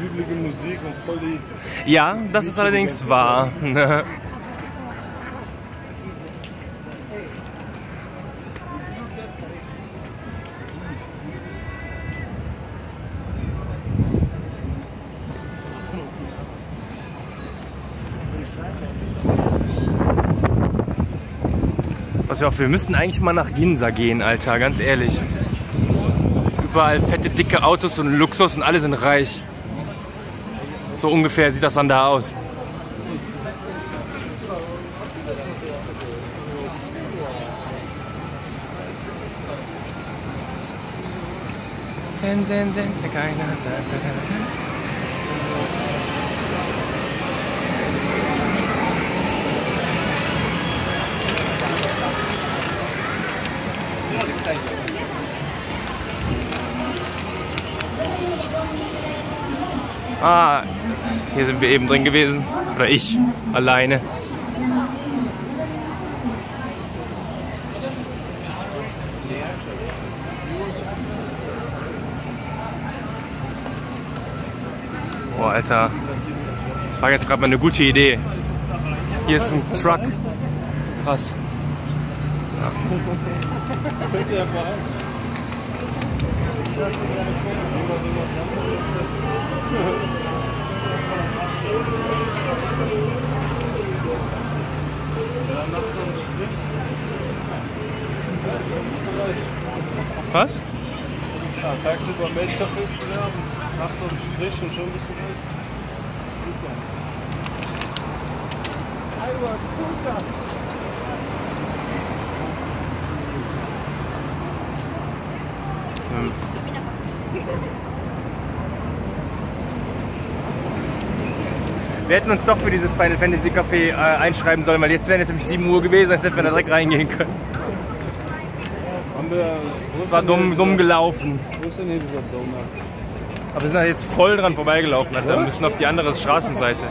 südliche Musik und voll die. Ja, das ist allerdings wahr. ne? Was wir auch, wir müssten eigentlich mal nach Ginza gehen, Alter, ganz ehrlich. Überall fette, dicke Autos und Luxus und alle sind reich. So ungefähr sieht das dann da aus. Ah, hier sind wir eben drin gewesen. Oder ich, alleine. Boah, Alter. Das war jetzt gerade mal eine gute Idee. Hier ist ein Truck. Krass. Was? Ja, tagsüber Milchkaffees bewerben, macht so einen Strich und schon bist du durch. Hm. Wir hätten uns doch für dieses Final Fantasy Café äh, einschreiben sollen, weil jetzt wären es nämlich 7 Uhr gewesen, als hätten wir da direkt reingehen können wir, war dumm, dumm gelaufen. Aber wir sind halt jetzt voll dran vorbeigelaufen, also wir müssen auf die andere Straßenseite.